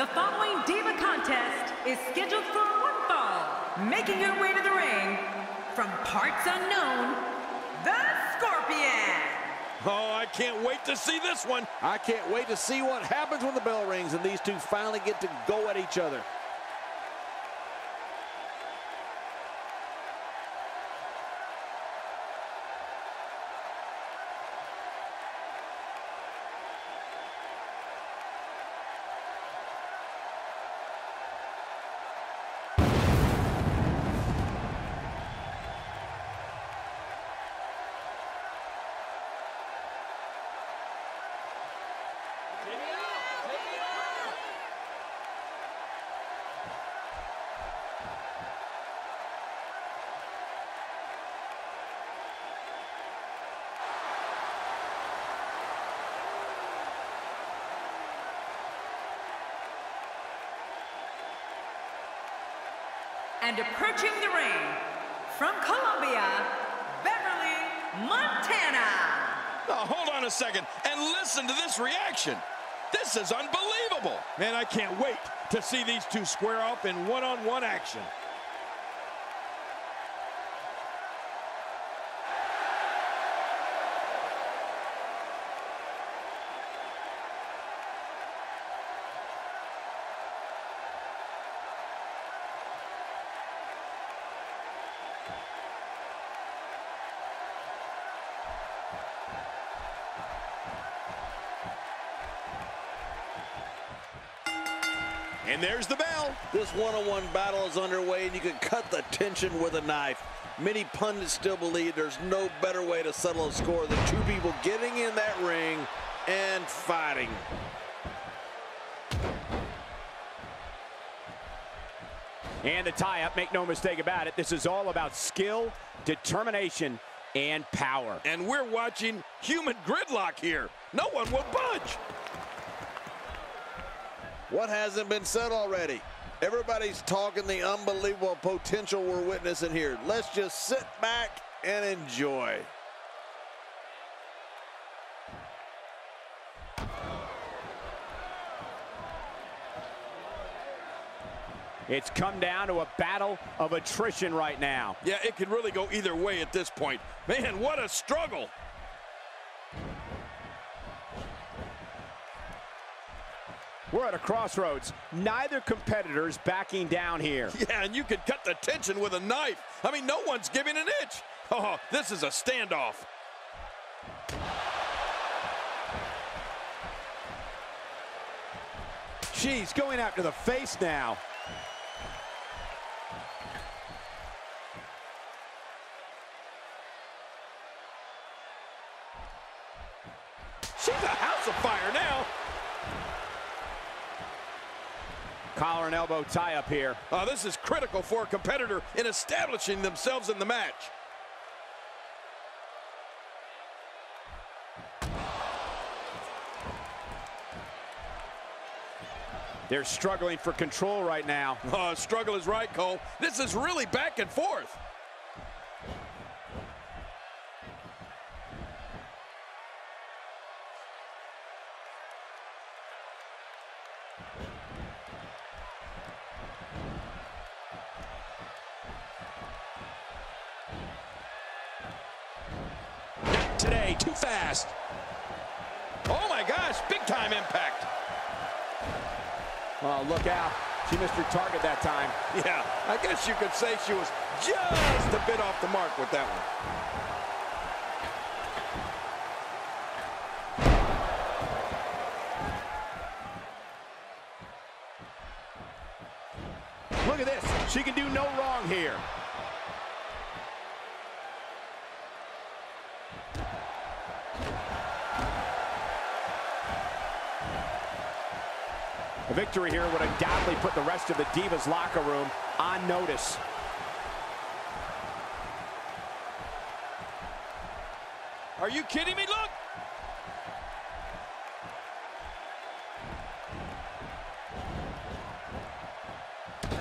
The following Diva contest is scheduled for one fall. Making her way to the ring from parts unknown, the Scorpion. Oh, I can't wait to see this one. I can't wait to see what happens when the bell rings and these two finally get to go at each other. And approaching the ring from Columbia, Beverly, Montana. Oh, hold on a second and listen to this reaction. This is unbelievable. Man, I can't wait to see these two square off in one-on-one -on -one action. And there's the bell. This one-on-one -on -one battle is underway, and you can cut the tension with a knife. Many pundits still believe there's no better way to settle a score than two people getting in that ring and fighting. And the tie-up, make no mistake about it, this is all about skill, determination, and power. And we're watching human gridlock here. No one will budge. What hasn't been said already? Everybody's talking the unbelievable potential we're witnessing here. Let's just sit back and enjoy. It's come down to a battle of attrition right now. Yeah, it could really go either way at this point. Man, what a struggle. We're at a crossroads. Neither competitor's backing down here. Yeah, and you could cut the tension with a knife. I mean, no one's giving an inch. Oh, this is a standoff. She's going after the face now. She's a house of fire now. Collar and elbow tie up here. Uh, this is critical for a competitor in establishing themselves in the match. They're struggling for control right now. Oh, struggle is right, Cole. This is really back and forth. Today, too fast. Oh my gosh, big time impact. Oh, look out. She missed her target that time. Yeah, I guess you could say she was just a bit off the mark with that one. Look at this. She can do no wrong here. Victory here would undoubtedly put the rest of the Divas locker room on notice. Are you kidding me? Look!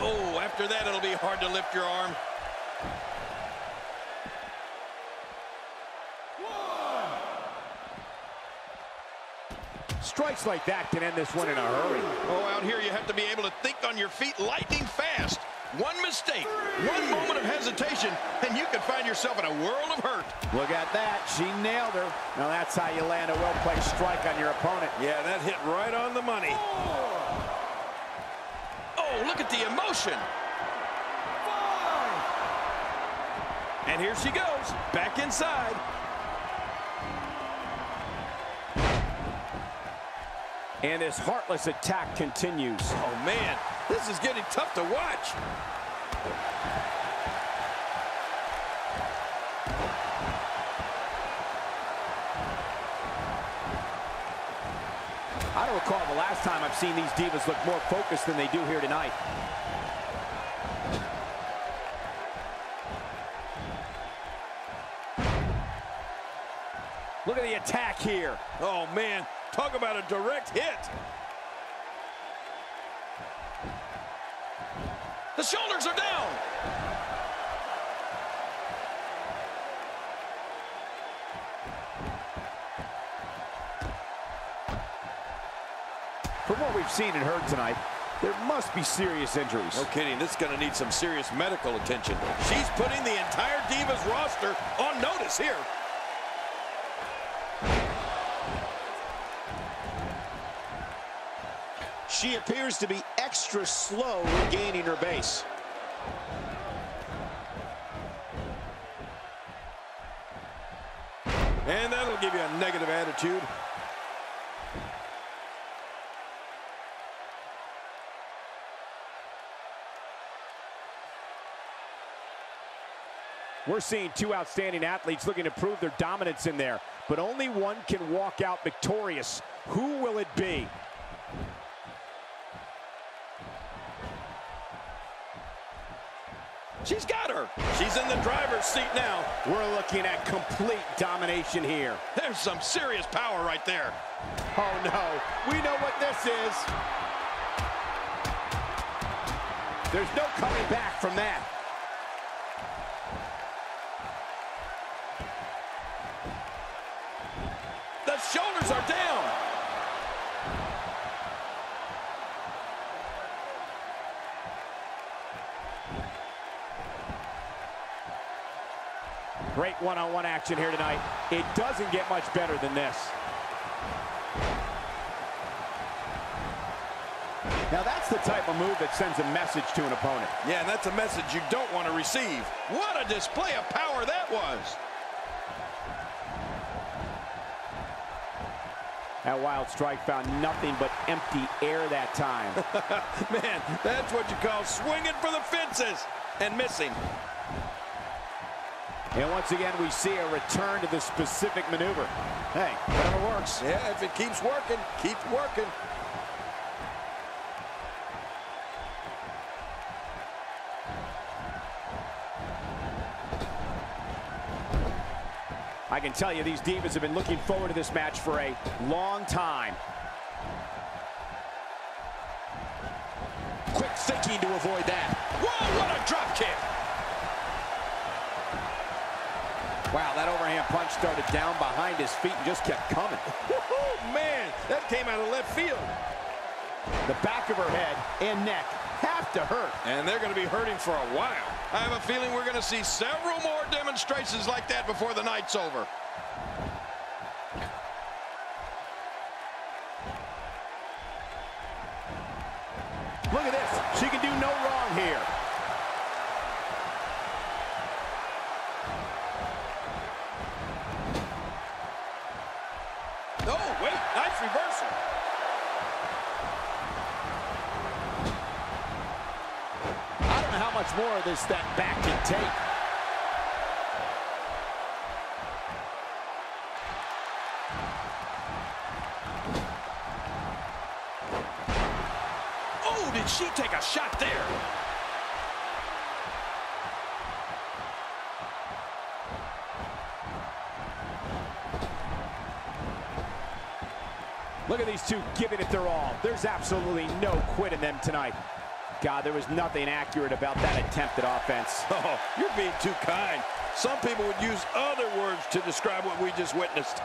Oh, after that, it'll be hard to lift your arm. Strikes like that can end this one in a hurry. Oh, out here you have to be able to think on your feet lightning fast. One mistake, one moment of hesitation, and you could find yourself in a world of hurt. Look at that. She nailed her. Now that's how you land a well-placed strike on your opponent. Yeah, that hit right on the money. Oh, look at the emotion. And here she goes, back inside. And this heartless attack continues. Oh, man, this is getting tough to watch. I don't recall the last time I've seen these divas look more focused than they do here tonight. Look at the attack here. Oh, man, talk about a direct hit. The shoulders are down. From what we've seen and heard tonight, there must be serious injuries. No kidding, this is going to need some serious medical attention. She's putting the entire Divas roster on notice here. She appears to be extra slow regaining her base. And that'll give you a negative attitude. We're seeing two outstanding athletes looking to prove their dominance in there, but only one can walk out victorious. Who will it be? She's got her. She's in the driver's seat now. We're looking at complete domination here. There's some serious power right there. Oh no, we know what this is. There's no coming back from that. The shoulders are down. Great one-on-one action here tonight. It doesn't get much better than this. Now that's the type of move that sends a message to an opponent. Yeah, and that's a message you don't want to receive. What a display of power that was. That wild strike found nothing but empty air that time. Man, that's what you call swinging for the fences and missing. And once again, we see a return to the specific maneuver. Hey, whatever works. Yeah, if it keeps working, keep working. I can tell you these divas have been looking forward to this match for a long time. Quick thinking to avoid that. Whoa, what a drop kick. Wow, that overhand punch started down behind his feet and just kept coming. Woohoo, man, that came out of left field. The back of her head and neck have to hurt. And they're going to be hurting for a while. I have a feeling we're going to see several more demonstrations like that before the night's over. Look at this. She can do no wrong here. Much more of this that back can take. Oh, did she take a shot there? Look at these two giving it their all. There's absolutely no quit in them tonight. God, there was nothing accurate about that attempt at offense. Oh, you're being too kind. Some people would use other words to describe what we just witnessed.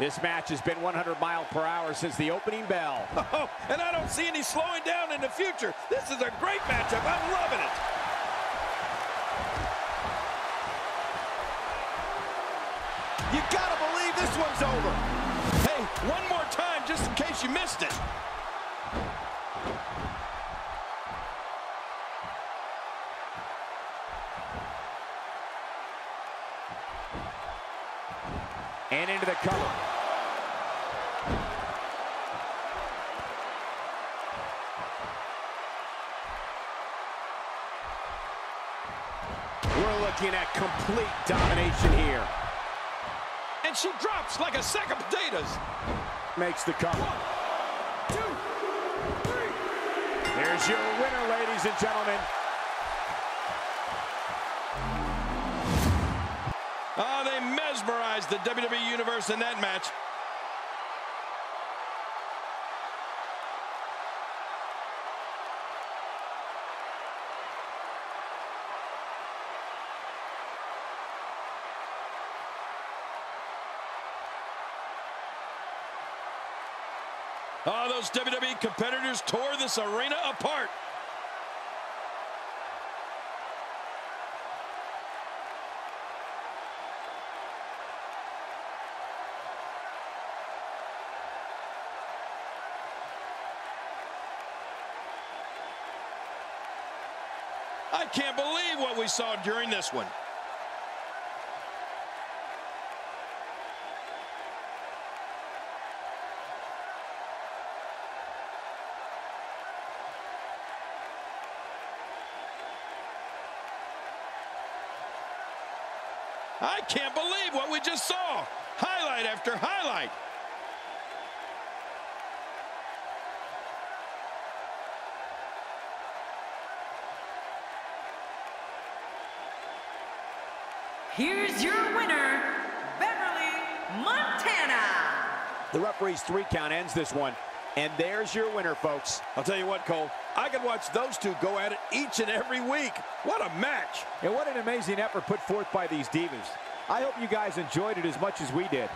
This match has been 100 mile per hour since the opening bell. Oh, and I don't see any slowing down in the future. This is a great matchup. I'm missed it. And into the cover. We're looking at complete domination here. And she drops like a sack of potatoes. Makes the cover. Here's your winner, ladies and gentlemen. Oh, they mesmerized the WWE Universe in that match. Those WWE competitors tore this arena apart. I can't believe what we saw during this one. I can't believe what we just saw. Highlight after highlight. Here's your winner, Beverly Montana. The referee's three count ends this one. And there's your winner, folks. I'll tell you what, Cole. I could watch those two go at it each and every week. What a match. And what an amazing effort put forth by these divas. I hope you guys enjoyed it as much as we did.